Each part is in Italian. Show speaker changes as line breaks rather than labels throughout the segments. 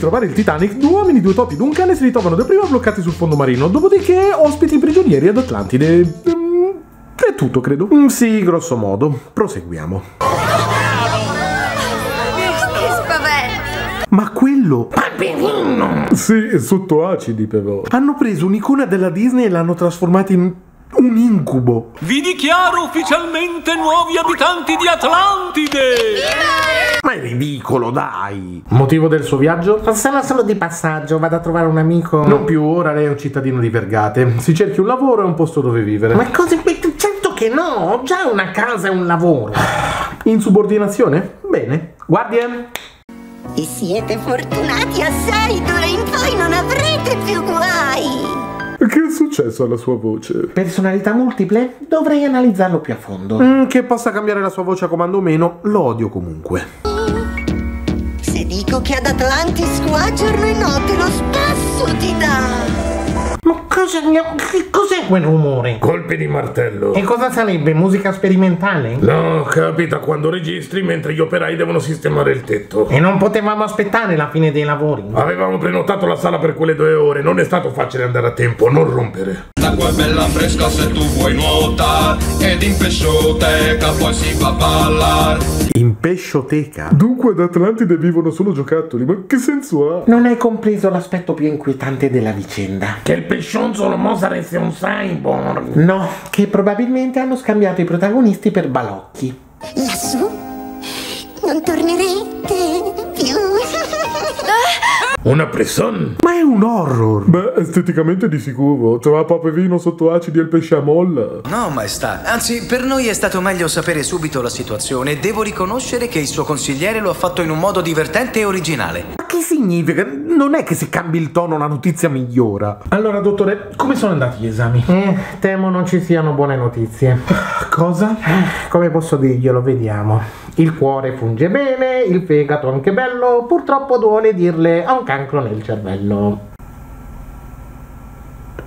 ritrovare il Titanic, due uomini, due topi ed un cane si ritrovano dapprima bloccati sul fondo marino, dopodiché ospiti prigionieri ad Atlantide. Mm, È tutto, credo. Mm, Sì, grosso modo. Proseguiamo. Ma quello... Paperino! Sì, sotto acidi però. Hanno preso un'icona della Disney e l'hanno trasformata in un incubo.
Vi dichiaro ufficialmente nuovi abitanti di Atlantide!
Ma è ridicolo, dai! Motivo del suo viaggio?
Sarà solo di passaggio, vado a trovare un amico.
Non più, ora lei è un cittadino di Vergate. Si cerchi un lavoro e un posto dove vivere.
Ma cosa Certo che no, ho già una casa e un lavoro.
In subordinazione? Bene. Guardie!
E siete fortunati assai, d'ora in poi non avrete più guai!
Che è successo alla sua voce?
Personalità multiple? Dovrei analizzarlo più a fondo.
Mm, che possa cambiare la sua voce a comando o meno, lo odio comunque.
Dico che ad Atlantis qua giorno e notte lo spasso ti dà!
Ma cosa, che cos'è quel rumore?
Colpi di martello.
E cosa sarebbe? Musica sperimentale?
No, capita quando registri mentre gli operai devono sistemare il tetto.
E non potevamo aspettare la fine dei lavori?
Avevamo prenotato la sala per quelle due ore, non è stato facile andare a tempo, non rompere.
L'acqua è bella fresca se tu vuoi nuotare Ed in pescioteca poi si va a ballare
In pescioteca? Dunque ad Atlantide vivono solo giocattoli, ma che senso ha?
Non hai compreso l'aspetto più inquietante della vicenda.
Che il pescionzolo mo saresse un cyborg
No, che probabilmente hanno scambiato i protagonisti per balocchi.
Lassù non tornerete
Una prison?
Ma è un horror! Beh, esteticamente di sicuro. Tra papevino sotto acidi e il pesce a molla.
No, maestà. Anzi, per noi è stato meglio sapere subito la situazione. Devo riconoscere che il suo consigliere lo ha fatto in un modo divertente e originale.
Ma che significa? Non è che se cambi il tono la notizia migliora. Allora, dottore, come sono andati gli esami?
Eh, temo non ci siano buone notizie.
Cosa?
Eh, Come posso dirglielo? Vediamo. Il cuore funge bene, il fegato anche bello, purtroppo duole dirle ha un cancro nel cervello.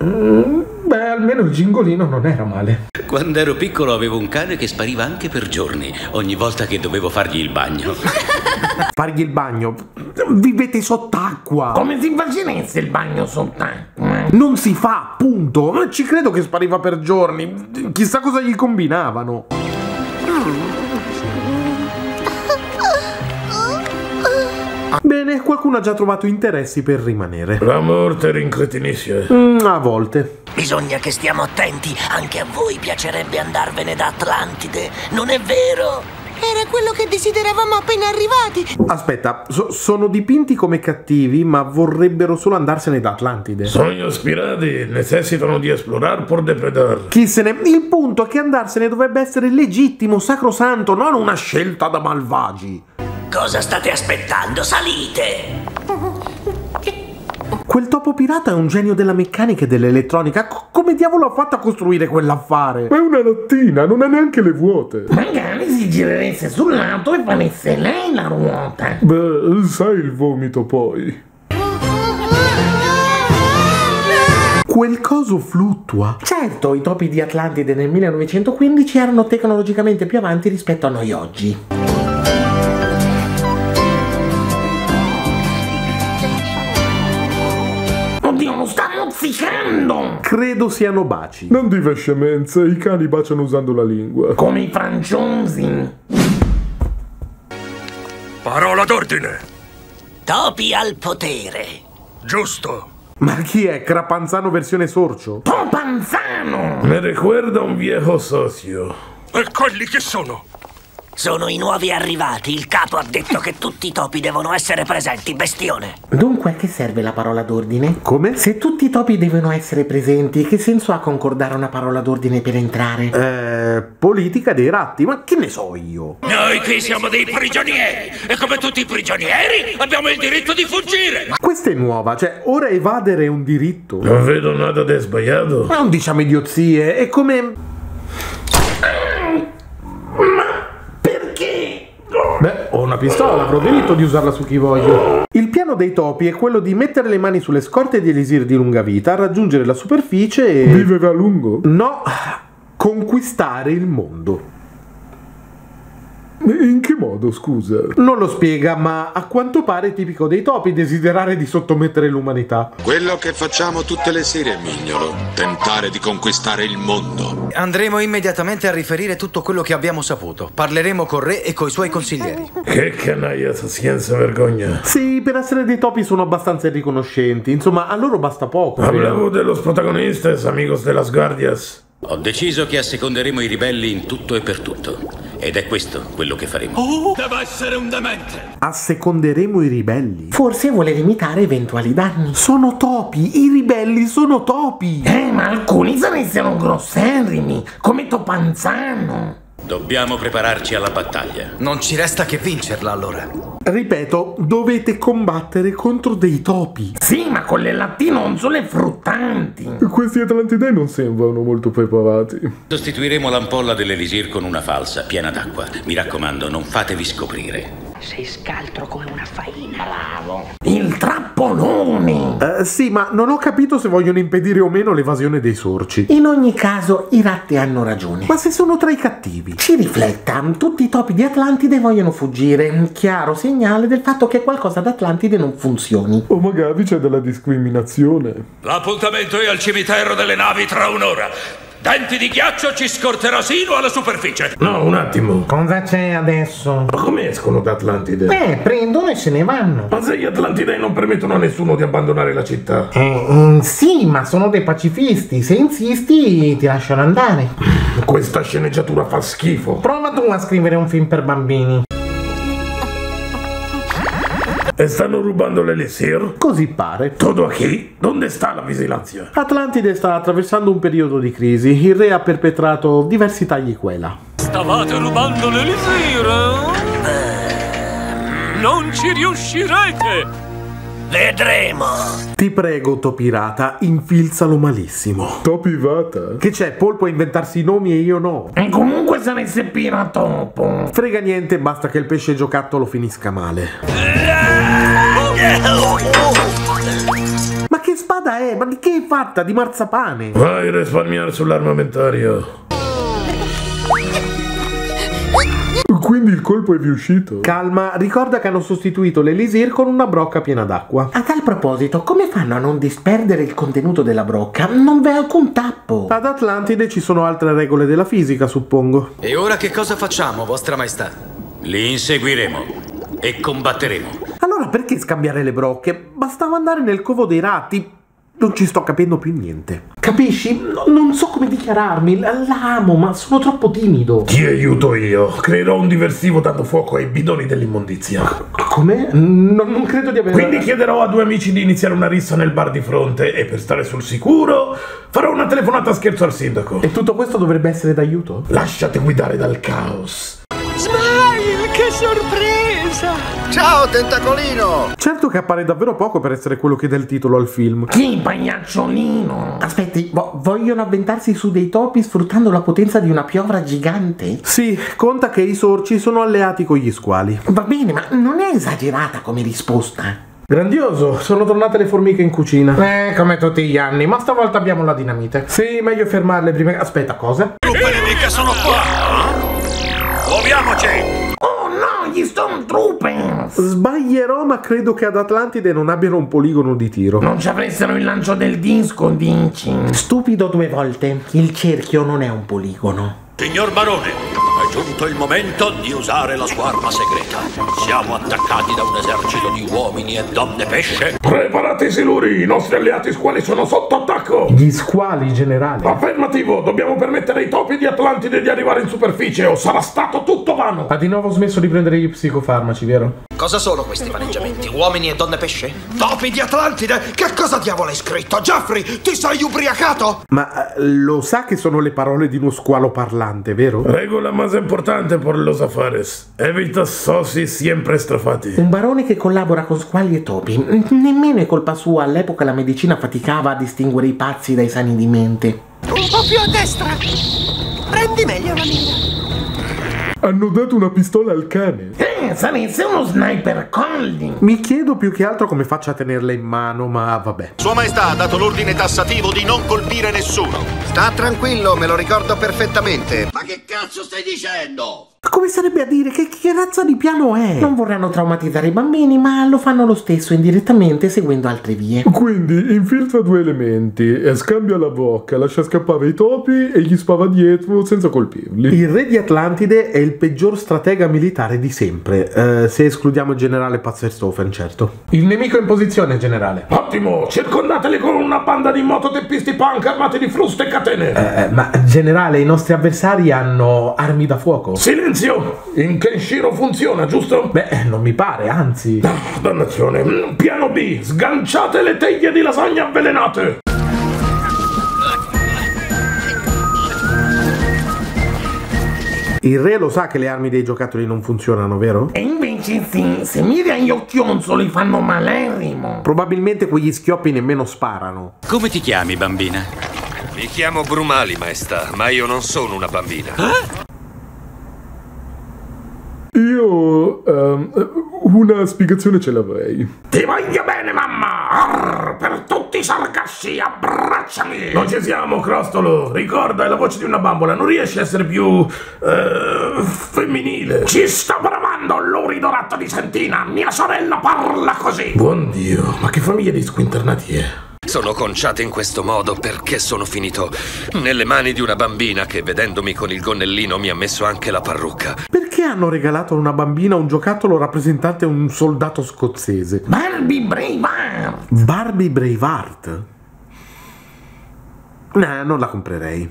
Mm, beh, almeno il gingolino non era male.
Quando ero piccolo avevo un cane che spariva anche per giorni, ogni volta che dovevo fargli il bagno.
Fargli il bagno. Vivete sott'acqua.
Come si facesse il bagno sott'acqua?
Non si fa, punto. Ma Ci credo che spariva per giorni. Chissà cosa gli combinavano. Bene, qualcuno ha già trovato interessi per rimanere.
La morte rincretinisce.
Mm, a volte.
Bisogna che stiamo attenti, anche a voi piacerebbe andarvene da Atlantide, non è vero?
Era quello che desideravamo appena arrivati!
Aspetta, so- sono dipinti come cattivi, ma vorrebbero solo andarsene da Atlantide.
Sogni ispirati necessitano di esplorare por depredar.
Chi se ne... Il punto è che andarsene dovrebbe essere legittimo, sacrosanto, non una scelta da malvagi.
Cosa state aspettando? Salite!
Quel topo pirata è un genio della meccanica e dell'elettronica. C- come diavolo ha fatto a costruire quell'affare? È una lattina, non ha neanche le vuote.
Magari si gireresse sul lato e facesse lei la ruota.
Beh, sai il vomito poi. Quel coso fluttua.
Certo, i topi di Atlantide nel 1915 erano tecnologicamente più avanti rispetto a noi oggi.
Credo siano baci. Non dive scemenze, i cani baciano usando la lingua.
Come i francesi.
Parola d'ordine
Topi al potere!
Giusto
Ma chi è? Crapanzano versione sorcio?
Panzano!
Me recuerda un viejo socio.
E quelli che sono?
Sono i nuovi arrivati, il capo ha detto che tutti i topi devono essere presenti, bestione!
Dunque a che serve la parola d'ordine?
Come?
Se tutti i topi devono essere presenti, che senso ha concordare una parola d'ordine per entrare?
Eh, politica dei ratti, ma che ne so io?
Noi qui siamo dei prigionieri E come tutti i prigionieri abbiamo il diritto di fuggire
Questa è nuova, cioè ora evadere è un diritto.
Non vedo nada de sbagliato.
Ma non diciamo idiozie, è come...
Perché?
Beh, ho una pistola, avrò diritto di usarla su chi voglio. Il piano dei topi è quello di mettere le mani sulle scorte di elisir di lunga vita, raggiungere la superficie e... Vivere a lungo? No, conquistare il mondo. In che modo, scusa? Non lo spiega, ma a quanto pare è tipico dei topi desiderare di sottomettere l'umanità.
Quello che facciamo tutte le sere, mignolo. Tentare di conquistare il mondo.
Andremo immediatamente a riferire tutto quello che abbiamo saputo. Parleremo con Re e coi suoi consiglieri.
Che canaglia senza vergogna.
Sì, per essere dei topi sono abbastanza riconoscenti. Insomma, a loro basta poco.
Hablamos de los protagonistas, amigos de las guardias.
Ho deciso che asseconderemo i ribelli in tutto e per tutto. Ed è questo quello che faremo.
Oh, deve essere un demente!
Asseconderemo i ribelli.
Forse vuole limitare eventuali danni.
Sono topi, i ribelli sono topi.
Eh, ma alcuni se ne siano grosserrimi, come Topanzano.
Dobbiamo prepararci alla battaglia.
Non ci resta che vincerla allora.
Ripeto, dovete combattere contro dei topi.
Sì, ma con le lattinonzole fruttanti.
Questi atlantidei non sembrano molto preparati.
Sostituiremo l'ampolla dell'elisir con una falsa, piena d'acqua. Mi raccomando, non fatevi scoprire.
Sei scaltro come una faina.
Bravo. Trappolone.
Eh, sì, ma non ho capito se vogliono impedire o meno l'evasione dei sorci.
In ogni caso, i ratti hanno ragione.
Ma se sono tra i cattivi?
Ci rifletta, tutti i topi di Atlantide vogliono fuggire. Chiaro segnale del fatto che qualcosa ad Atlantide non funzioni.
O magari c'è della discriminazione.
L'appuntamento è al cimitero delle navi tra un'ora. Denti di ghiaccio ci scorterà sino alla superficie.
No, un attimo.
Cosa c'è adesso?
Ma come escono da Atlantide?
Beh, prendono e se ne vanno.
Ma se gli Atlantidei non permettono a nessuno di abbandonare la città?
Eh, mm, sì, ma sono dei pacifisti. Se insisti, ti lasciano andare.
Questa sceneggiatura fa schifo.
Prova tu a scrivere un film per bambini.
E stanno rubando l'elisir?
Così pare.
Todo qui? Dove sta la vigilanza?
Atlantide sta attraversando un periodo di crisi. Il re ha perpetrato diversi tagli quela.
Stavate rubando l'elisir? Non ci riuscirete!
Vedremo.
Ti prego, Topirata, infilzalo malissimo. Topivata? Che c'è? Paul può inventarsi i nomi e io no.
E comunque sareste piratopo.
Frega niente, basta che il pesce giocattolo finisca male. Ma che spada è? Ma di che è fatta? Di marzapane?
Vai a risparmiare sull'armamentario.
Quindi il colpo è riuscito. Calma, ricorda che hanno sostituito l'elisir con una brocca piena d'acqua.
A tal proposito, come fanno a non disperdere il contenuto della brocca? Non v'è alcun tappo.
Ad Atlantide ci sono altre regole della fisica, suppongo.
E ora che cosa facciamo, vostra maestà?
Li inseguiremo e combatteremo.
Allora perché scambiare le brocche? Bastava andare nel covo dei ratti. Non ci sto capendo più niente.
Capisci? No- non so come dichiararmi. L'amo, ma sono troppo timido.
Ti aiuto io. Creerò un diversivo dando fuoco ai bidoni dell'immondizia.
Come? Non, non credo di aver...
Quindi chiederò a due amici di iniziare una rissa nel bar di fronte e per stare sul sicuro farò una telefonata a scherzo al sindaco.
E tutto questo dovrebbe essere d'aiuto?
Lasciate guidare dal caos.
Smile, che sorpresa!
Ciao, tentacolino!
Certo che appare davvero poco per essere quello che dà il titolo al film.
Chi, pagliacciolino? Aspetti, vo- vogliono avventarsi su dei topi sfruttando la potenza di una piovra gigante?
Sì, conta che i sorci sono alleati con gli squali.
Va bene, ma non è esagerata come risposta.
Grandioso, sono tornate le formiche in cucina.
Eh, come tutti gli anni, ma stavolta abbiamo la dinamite.
Sì, meglio fermarle prima. Aspetta, cosa?
Truppe nemiche sono qua! Muoviamoci!
Gli Stormtroopers!
Sbaglierò, ma credo che ad Atlantide non abbiano un poligono di tiro.
Non ci avessero il lancio del disco, dici? Stupido due volte. Il cerchio non è un poligono.
Signor Barone, è giunto il momento di usare la sua arma segreta. Siamo attaccati da un esercito di uomini e donne pesce.
Preparate i siluri, i nostri alleati squali sono sotto attacco.
Gli squali, generale.
Affermativo, dobbiamo permettere ai topi di Atlantide di arrivare in superficie o sarà stato tutto vano.
Ha di nuovo smesso di prendere gli psicofarmaci, vero?
Cosa sono questi vaneggiamenti? Uomini e donne pesce?
Topi di Atlantide? Che cosa diavolo hai scritto? Jeffrey, ti sei ubriacato?
Ma eh, lo sa che sono le parole di uno squalo parlante, vero?
Regola más importante por los afares. Evita soci sempre strafati.
Un barone che collabora con squali e topi. Nemmeno è colpa sua, all'epoca la medicina faticava a distinguere i pazzi dai sani di mente.
Un po' più a destra. Prendi meglio la mira.
Hanno dato una pistola al cane.
Eh, sareste uno sniper colli.
Mi chiedo più che altro come faccia a tenerla in mano, ma vabbè.
Sua Maestà ha dato l'ordine tassativo di non colpire nessuno. Sta tranquillo, me lo ricordo perfettamente.
Ma che cazzo stai dicendo?
Come sarebbe a dire che, che razza di piano è?
Non vorranno traumatizzare i bambini, ma lo fanno lo stesso indirettamente seguendo altre vie.
Quindi infiltra due elementi, e scambia la bocca, lascia scappare i topi e gli spava dietro senza colpirli. Il re di Atlantide è il peggior stratega militare di sempre, eh, se escludiamo il generale Pazerstofen, certo.
Il nemico è in posizione, generale. Ottimo, circondateli con una banda di mototeppisti punk armati di fruste e catene.
Eh, ma generale, i nostri avversari hanno armi da fuoco?
Silenzio! In Kenshiro funziona, giusto?
Beh, non mi pare, anzi.
Ah, dannazione. Piano B, sganciate le teglie di lasagna avvelenate.
Il re lo sa che le armi dei giocattoli non funzionano, vero?
E invece sì, se miri agli occhionzoli fanno malerrimo.
Probabilmente quegli schioppi nemmeno sparano.
Come ti chiami, bambina?
Mi chiamo Brumali, maestà, ma io non sono una bambina.
Io ehm, una spiegazione ce l'avrei.
Ti voglio bene, mamma! Arr, per tutti i sargassi, abbracciami! Non ci siamo, Crostolo! Ricorda, è la voce di una bambola, non riesci a essere più... Eh, femminile. Ci sto provando, lurido ratto di Sentina! Mia sorella parla così! Buon Dio, ma che famiglia di squinternati è?
Sono conciato in questo modo perché sono finito nelle mani di una bambina che, vedendomi con il gonnellino, mi ha messo anche la parrucca.
Perché hanno regalato a una bambina un giocattolo rappresentante un soldato scozzese?
Barbie Braveheart!
Barbie Braveheart? Nah, non la comprerei.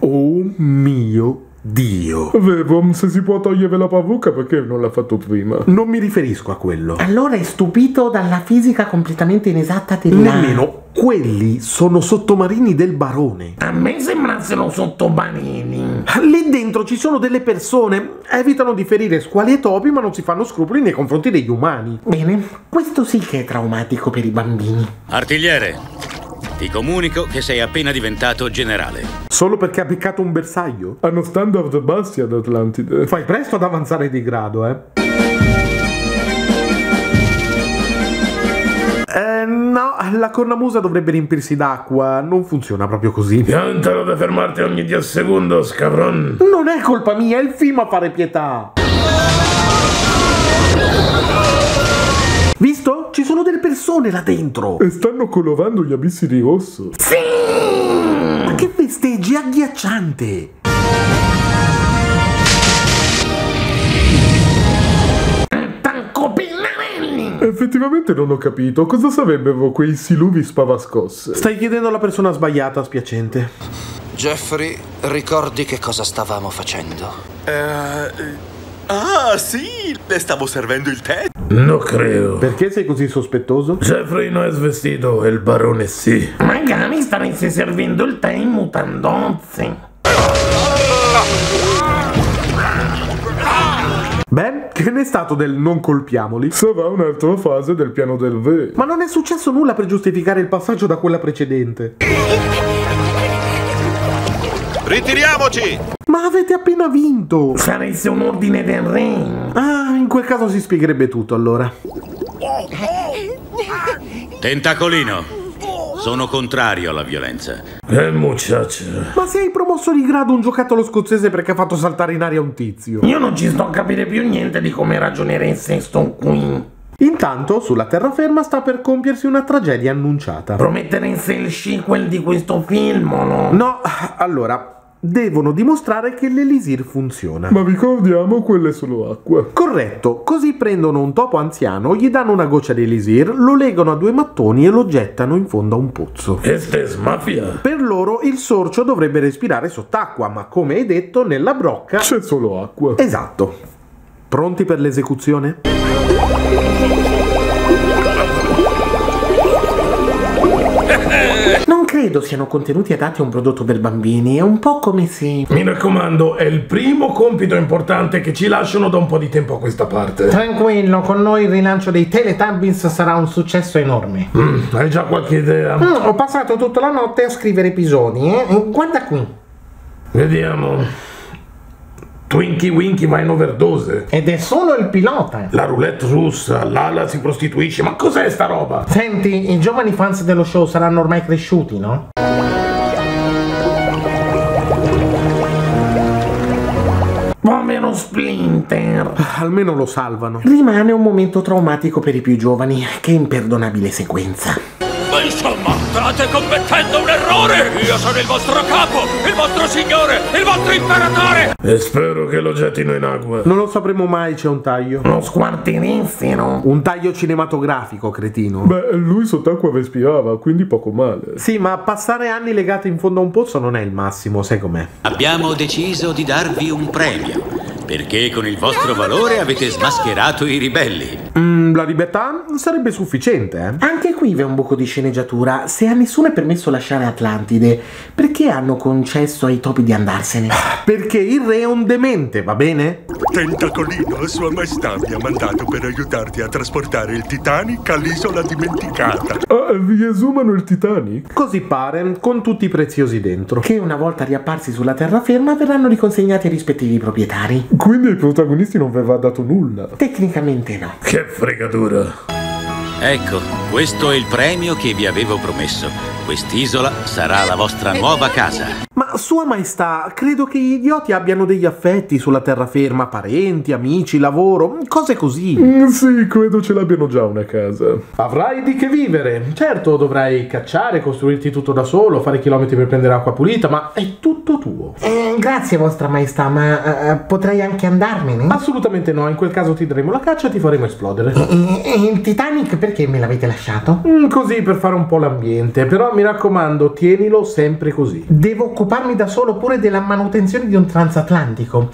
Oh mio Dio. Vevom, se si può togliere la parrucca perché non l'ha fatto prima? Non mi riferisco a quello.
Allora è stupito dalla fisica completamente inesatta della...
Nemmeno quelli sono sottomarini del barone.
A me sembrassero sottomarini.
Lì dentro ci sono delle persone, evitano di ferire squali e topi ma non si fanno scrupoli nei confronti degli umani.
Bene, questo sì che è traumatico per i bambini.
Artigliere, ti comunico che sei appena diventato generale.
Solo perché ha beccato un bersaglio? Hanno standard bassi ad Atlantide. Fai presto ad avanzare di grado, eh. Eh, no, la cornamusa dovrebbe riempirsi d'acqua. Non funziona proprio così.
Piantalo da fermarti ogni 10 secondi, scavron.
Non è colpa mia, è il film a fare pietà. Visto? Ci sono delle persone là dentro. E stanno colorando gli abissi di rosso.
Sì!
Ma che festeggi agghiacciante! Effettivamente non ho capito. Cosa sarebbero quei siluvi spavascosse? Stai chiedendo alla persona sbagliata, spiacente.
Jeffrey, ricordi che cosa stavamo facendo?
Eh... Ah, sì, le stavo servendo il tè.
Non credo.
Perché sei così sospettoso?
Jeffrey non è svestito e il barone sì.
Magari staresti servendo il tè in mutandozzi.
Beh, che ne è stato del non colpiamoli? Sarà un'altra fase del piano del re. Ma non è successo nulla per giustificare il passaggio da quella precedente.
Ritiriamoci!
Ma avete appena vinto!
Saresti un ordine del re.
Ah, in quel caso si spiegherebbe tutto allora.
Tentacolino, sono contrario alla violenza.
Eh, muchacho.
Ma se hai promosso di grado un giocattolo scozzese perché ha fatto saltare in aria un tizio?
Io non ci sto a capire più niente di come ragioneresse sto qui.
Intanto, sulla terraferma sta per compiersi una tragedia annunciata.
Promettereste il sequel di questo film o no?
No, allora, devono dimostrare che l'elisir funziona. Ma ricordiamo, quella è solo acqua. Corretto, così prendono un topo anziano, gli danno una goccia di elisir, lo legano a due mattoni e lo gettano in fondo a un pozzo.
Questa è smafia.
Per loro il sorcio dovrebbe respirare sott'acqua, ma come hai detto, nella brocca c'è solo acqua. Esatto. Pronti per l'esecuzione?
Credo siano contenuti adatti a un prodotto per bambini, è un po' come se...
Mi raccomando, è il primo compito importante che ci lasciano da un po' di tempo a questa parte.
Tranquillo, con noi il rilancio dei Teletubbies sarà un successo enorme.
Mm, hai già qualche idea?
Mm, ho passato tutta la notte a scrivere episodi, eh? Guarda qui.
Vediamo. Twinkie Winkie va in overdose.
Ed è solo il pilota.
La roulette russa, l'ala si prostituisce, ma cos'è sta roba?
Senti, i giovani fans dello show saranno ormai cresciuti, no? Povero Splinter!
Ah, almeno lo salvano.
Rimane un momento traumatico per i più giovani. Che imperdonabile sequenza.
Insomma, state commettendo un errore! Io sono il vostro capo, il vostro signore, il vostro imperatore!
E spero che lo gettino in acqua.
Non lo sapremo mai, c'è un taglio.
Lo squartinifero.
Un taglio cinematografico, cretino.
Beh, lui sott'acqua respirava, quindi poco male.
Sì, ma passare anni legati in fondo a un pozzo non è il massimo, sai com'è?
Abbiamo deciso di darvi un premio. Perché con il vostro valore avete smascherato i ribelli.
Mm, la libertà sarebbe sufficiente, eh?
Anche qui v'è un buco di sceneggiatura. Se a nessuno è permesso lasciare Atlantide, perché hanno concesso ai topi di andarsene?
Perché il re è un demente, va bene?
Tentacolino, Sua Maestà mi ha mandato per aiutarti a trasportare il Titanic all'isola dimenticata.
Ah, riesumano il Titanic?
Così pare, con tutti i preziosi dentro.
Che una volta riapparsi sulla terraferma verranno riconsegnati ai rispettivi proprietari.
Quindi ai protagonisti non verrà dato nulla.
Tecnicamente no.
Che fregatura.
Ecco, questo è il premio che vi avevo promesso. Quest'isola sarà la vostra nuova casa.
Ma Sua Maestà, credo che gli idioti abbiano degli affetti sulla terraferma, parenti, amici, lavoro, cose così.
Mm, sì, credo ce l'abbiano già una casa.
Avrai di che vivere. Certo, dovrai cacciare, costruirti tutto da solo, fare chilometri per prendere acqua pulita, ma è tutto tuo.
Eh, grazie, vostra maestà, ma eh, potrei anche andarmene?
Assolutamente no, in quel caso ti daremo la caccia e ti faremo esplodere.
E, e il Titanic perché me l'avete lasciato?
Mm, così per fare un po' l'ambiente, però mi raccomando, tienilo sempre così.
Devo occuparmi da solo pure della manutenzione di un transatlantico.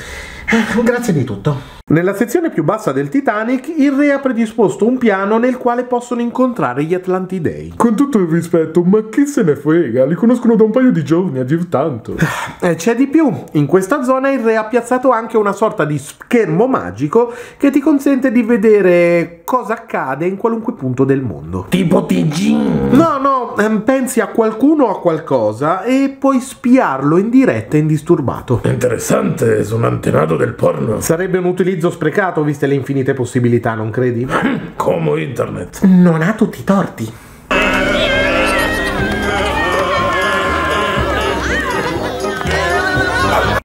Eh, Grazie di tutto.
Nella sezione più bassa del Titanic, il re ha predisposto un piano nel quale possono incontrare gli Atlantidei.
Con tutto il rispetto, ma chi se ne frega? Li conoscono da un paio di giorni, a dir tanto.
E c'è di più. In questa zona il re ha piazzato anche una sorta di schermo magico che ti consente di vedere cosa accade in qualunque punto del mondo.
Tipo TG.
No, no, ehm, pensi a qualcuno o a qualcosa e puoi spiarlo in diretta e indisturbato.
Interessante, sono antenato del porno.
Sarebbe un utilizzo sprecato viste le infinite possibilità, non credi?
Come internet.
Non ha tutti i torti.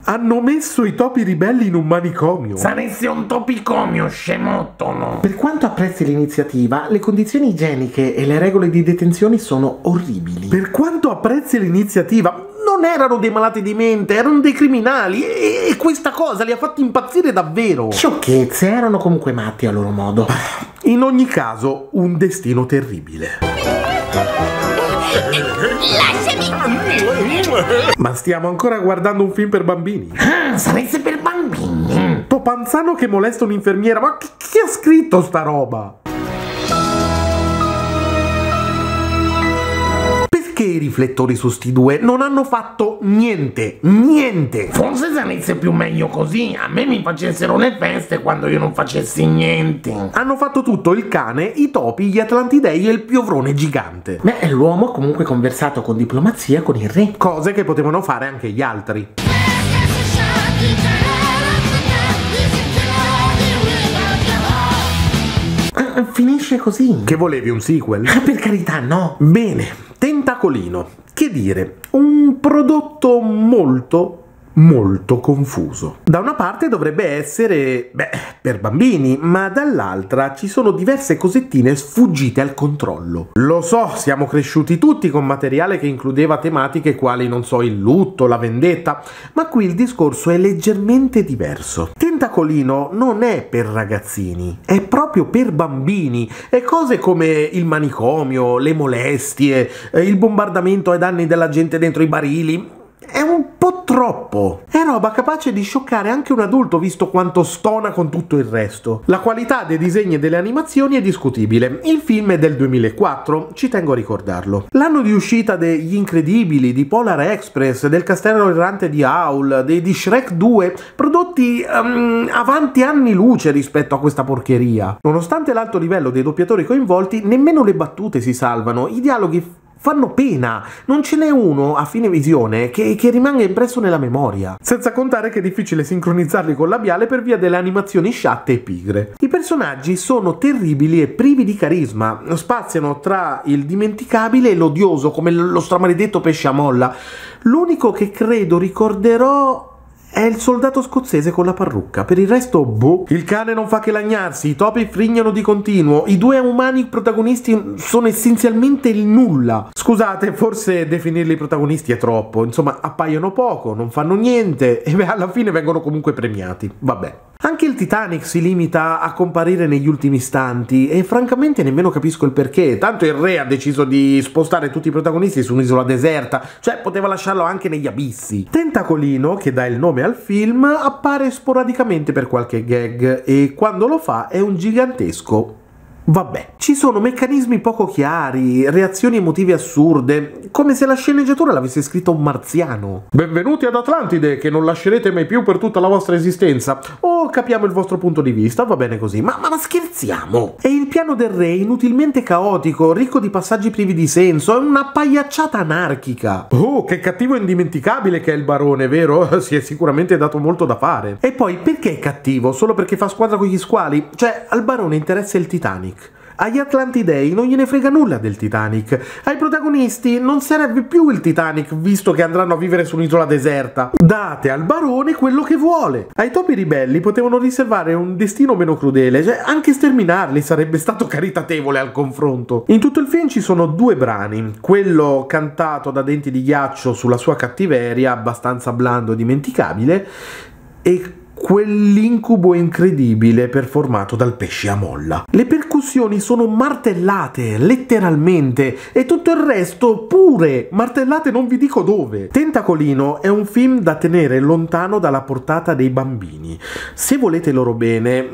Hanno messo i topi ribelli in un manicomio.
Saresti un topicomio, scemottolo. Per quanto apprezzi l'iniziativa, le condizioni igieniche e le regole di detenzione sono orribili.
Per quanto apprezzi l'iniziativa, non erano dei malati di mente, erano dei criminali e, e questa cosa li ha fatti impazzire davvero.
Sciocchezze, erano comunque matti a loro modo.
In ogni caso, un destino terribile. Ma stiamo ancora guardando un film per bambini.
Ah, sareste per bambini.
Topanzano che molesta un'infermiera, ma chi, chi ha scritto sta roba? Perché i riflettori su sti due non hanno fatto niente? Niente!
Forse sareste più meglio così. A me mi facessero le feste quando io non facessi niente.
Hanno fatto tutto il cane, i topi, gli atlantidei e il piovrone gigante.
Beh, l'uomo ha comunque conversato con diplomazia con il re.
Cose che potevano fare anche gli altri.
Ah, finisce così.
Che volevi un sequel?
Ah, per carità, no.
Bene, tentacolino. Che dire, un prodotto molto molto confuso. Da una parte dovrebbe essere, beh, per bambini, ma dall'altra ci sono diverse cosettine sfuggite al controllo. Lo so, siamo cresciuti tutti con materiale che includeva tematiche quali, non so, il lutto, la vendetta, ma qui il discorso è leggermente diverso. Tentacolino non è per ragazzini, è proprio per bambini. E cose come il manicomio, le molestie, eh, il bombardamento ai danni della gente dentro i barili, è un po' troppo. È roba capace di scioccare anche un adulto visto quanto stona con tutto il resto. La qualità dei disegni e delle animazioni è discutibile. Il film è del 2004, ci tengo a ricordarlo. L'anno di uscita degli Incredibili, di Polar Express, del Castello Errante di Howl, dei di Shrek 2, prodotti um, avanti anni luce rispetto a questa porcheria. Nonostante l'alto livello dei doppiatori coinvolti, nemmeno le battute si salvano, i dialoghi fanno pena. Non ce n'è uno a fine visione che, che rimanga impresso nella memoria. Senza contare che è difficile sincronizzarli con labiale per via delle animazioni sciatte e pigre. I personaggi sono terribili e privi di carisma. Spaziano tra il dimenticabile e l'odioso, come lo stramaledetto pesce a molla. L'unico che credo ricorderò è il soldato scozzese con la parrucca. Per il resto, boh. Il cane non fa che lagnarsi, i topi frignano di continuo. I due umani protagonisti sono essenzialmente il nulla. Scusate, forse definirli protagonisti è troppo. Insomma, appaiono poco, non fanno niente e alla fine vengono comunque premiati. Vabbè. Anche il Titanic si limita a comparire negli ultimi istanti e francamente nemmeno capisco il perché. Tanto il re ha deciso di spostare tutti i protagonisti su un'isola deserta, cioè poteva lasciarlo anche negli abissi. Tentacolino, che dà il nome al film, appare sporadicamente per qualche gag e quando lo fa è un gigantesco Vabbè, ci sono meccanismi poco chiari, reazioni emotive assurde, come se la sceneggiatura l'avesse scritta un marziano. Benvenuti ad Atlantide, che non lascerete mai più per tutta la vostra esistenza. Oh, capiamo il vostro punto di vista, va bene così, ma, ma, ma scherziamo! E il piano del re inutilmente caotico, ricco di passaggi privi di senso, è una pagliacciata anarchica. Oh, che cattivo e indimenticabile che è il barone, vero? si è sicuramente dato molto da fare. E poi, perché è cattivo? Solo perché fa squadra con gli squali? Cioè, al barone interessa il Titanic. Agli Atlantidei non gliene frega nulla del Titanic. Ai protagonisti non serve più il Titanic, visto che andranno a vivere su un'isola deserta. Date al barone quello che vuole. Ai topi ribelli potevano riservare un destino meno crudele, cioè anche sterminarli sarebbe stato caritatevole al confronto. In tutto il film ci sono due brani, quello cantato da denti di ghiaccio sulla sua cattiveria, abbastanza blando e dimenticabile, e quell'incubo incredibile performato dal pesce a molla. Le percussioni sono martellate, letteralmente, e tutto il resto pure, martellate non vi dico dove. Tentacolino è un film da tenere lontano dalla portata dei bambini. Se volete loro bene,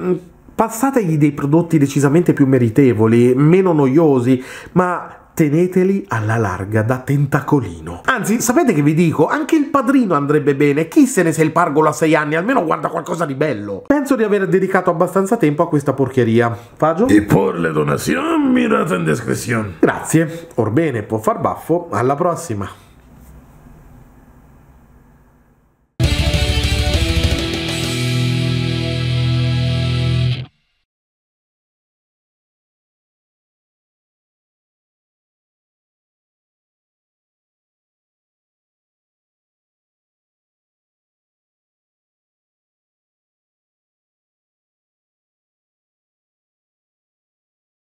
passategli dei prodotti decisamente più meritevoli, meno noiosi, ma teneteli alla larga da tentacolino. Anzi, sapete che vi dico? Anche il padrino andrebbe bene. Chi se ne sa il pargolo a sei anni? Almeno guarda qualcosa di bello. Penso di aver dedicato abbastanza tempo a questa porcheria. Fagio?
E por le donazioni mirate in descrizione.
Grazie. Orbene, può far baffo. Alla prossima.